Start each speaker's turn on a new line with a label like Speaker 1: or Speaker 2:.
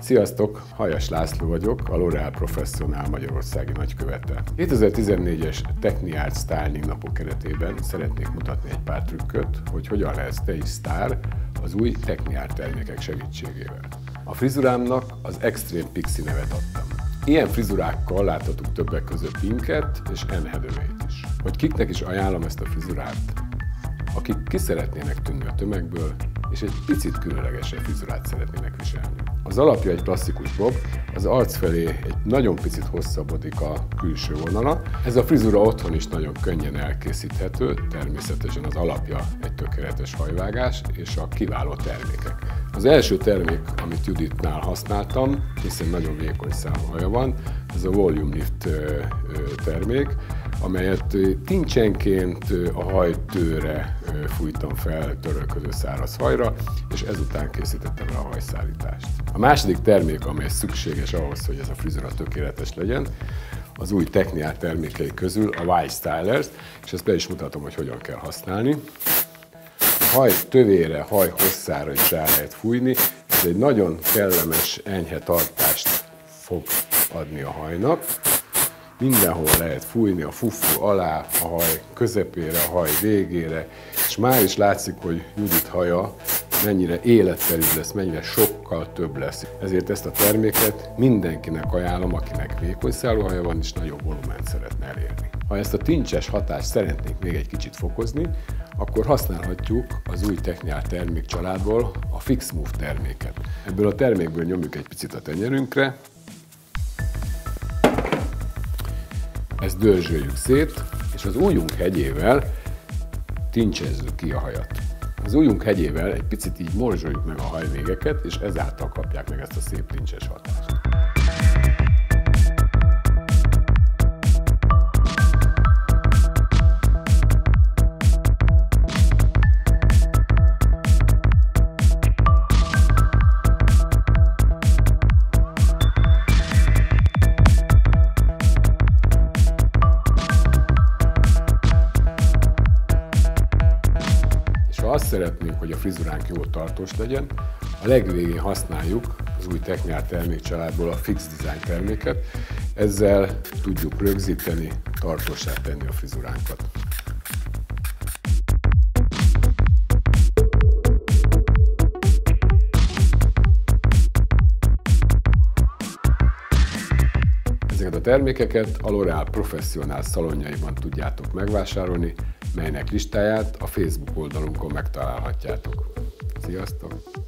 Speaker 1: Sziasztok! Hajas László vagyok, a L'Oreal Professional Magyarországi nagykövete. 2014-es Techniart Styling napok keretében szeretnék mutatni egy pár trükköt, hogy hogyan lehet te is sztár az új Techniart termékek segítségével. A frizurámnak az Extreme Pixie nevet adtam. Ilyen frizurákkal láthatunk többek között Pinket és Anne is. Hogy kiknek is ajánlom ezt a frizurát, akik ki szeretnének tűnni a tömegből, és egy picit különlegesebb frizurát szeretnének viselni. Az alapja egy klasszikus bob, az arc felé egy nagyon picit hosszabbodik a külső vonala. Ez a frizura otthon is nagyon könnyen elkészíthető, természetesen az alapja egy tökéletes hajvágás és a kiváló termékek. Az első termék, amit Juditnál használtam, hiszen nagyon vékony számú haja van, ez a Volume Lift termék, amelyet tincsenként a hajtőre fújtam fel törölköző száraz hajra, és ezután készítettem le a hajszállítást. A második termék, amely szükséges ahhoz, hogy ez a frizura tökéletes legyen, az új Techniár termékei közül a White Stylers, és ezt be is mutatom, hogy hogyan kell használni. A haj tövére, haj hosszára is rá lehet fújni, ez egy nagyon kellemes, enyhe tartást fog adni a hajnak mindenhol lehet fújni a fufu alá, a haj közepére, a haj végére, és már is látszik, hogy Judit haja mennyire életterű lesz, mennyire sokkal több lesz. Ezért ezt a terméket mindenkinek ajánlom, akinek vékony haja van, és nagyobb volument szeretne elérni. Ha ezt a tincses hatást szeretnénk még egy kicsit fokozni, akkor használhatjuk az új Techniál termékcsaládból a Fix Move terméket. Ebből a termékből nyomjuk egy picit a tenyerünkre, Ezt dörzsöljük szét, és az ujjunk hegyével tincsezzük ki a hajat. Az ujjunk hegyével egy picit így morzsoljuk meg a hajvégeket, és ezáltal kapják meg ezt a szép tincses hatást. Ha azt szeretnénk, hogy a frizuránk jól tartós legyen, a legvégén használjuk az új Techniál termékcsaládból a Fix Design terméket, ezzel tudjuk rögzíteni, tartósá tenni a frizuránkat. Ezeket a termékeket a L'Oreal Professional szalonjaiban tudjátok megvásárolni, melynek listáját a Facebook oldalunkon megtalálhatjátok. Sziasztok!